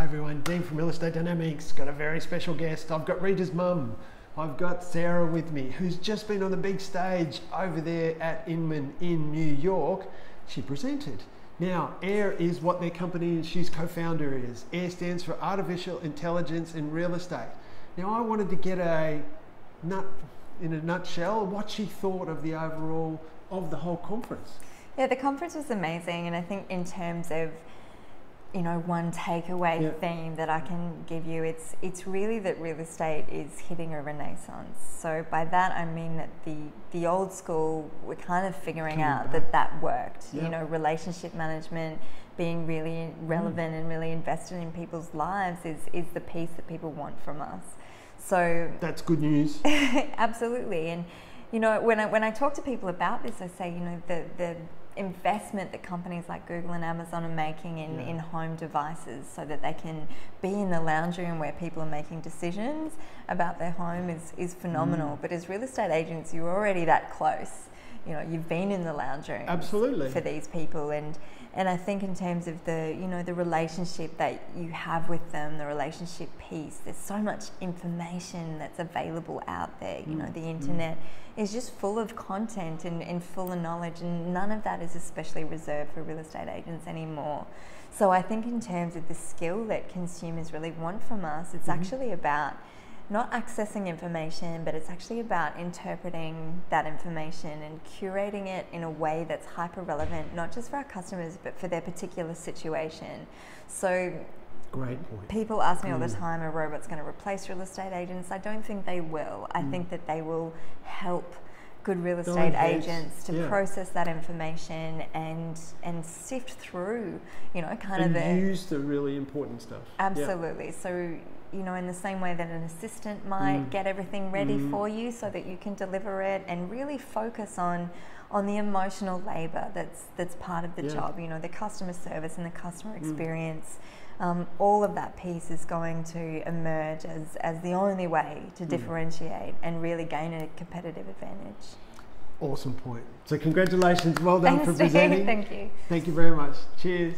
Hi everyone, Dean from Real Estate Dynamics. Got a very special guest. I've got Rita's mum. I've got Sarah with me, who's just been on the big stage over there at Inman in New York. She presented. Now, Aire is what their company and she's co-founder is. Aire stands for Artificial Intelligence in Real Estate. Now, I wanted to get a nut in a nutshell what she thought of the overall of the whole conference. Yeah, the conference was amazing, and I think in terms of you know one takeaway yeah. theme that I can give you it's it's really that real estate is hitting a renaissance so by that I mean that the the old school we're kind of figuring Coming out back. that that worked yeah. you know relationship management being really relevant mm. and really invested in people's lives is is the piece that people want from us so that's good news absolutely and you know when I when I talk to people about this I say you know the the investment that companies like Google and Amazon are making in, yeah. in home devices so that they can be in the lounge room where people are making decisions about their home is, is phenomenal. Mm. But as real estate agents, you're already that close. You know, you've been in the lounge room absolutely for these people, and and I think in terms of the you know the relationship that you have with them, the relationship piece. There's so much information that's available out there. You mm. know, the mm. internet. Mm is just full of content and, and full of knowledge, and none of that is especially reserved for real estate agents anymore. So I think in terms of the skill that consumers really want from us, it's mm-hmm. actually about not accessing information, but it's actually about interpreting that information and curating it in a way that's hyper relevant, not just for our customers, but for their particular situation. So Great point. People ask me all the mm. time, are robots going to replace real estate agents? I don't think they will. I mm. think that they will help good real estate agents to yeah. process that information and and sift through, you know, kind and of the use the really important stuff. Absolutely. Yeah. So you know, in the same way that an assistant might mm. get everything ready mm. for you so that you can deliver it and really focus on on the emotional labor that's that's part of the yeah. job, you know, the customer service and the customer mm. experience. Mm um, all of that piece is going to emerge as, as the only way to mm. differentiate and really gain a competitive advantage. Awesome point. So, congratulations. Well done Thanks for presenting. Thank you. Thank you very much. Cheers.